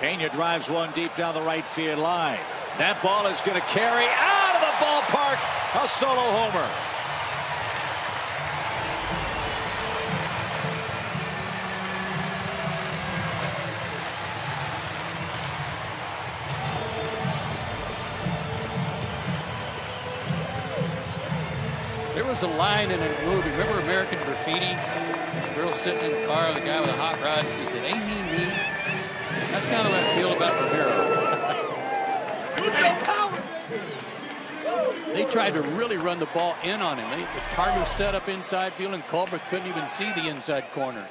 Pena drives one deep down the right field line. That ball is going to carry out of the ballpark. A solo homer. There was a line in a movie. Remember American Graffiti? This girl sitting in the car, the guy with a hot rod, and she said, "Ain't he neat?" They tried to really run the ball in on him. They, the target set up inside field, and Colbert couldn't even see the inside corner.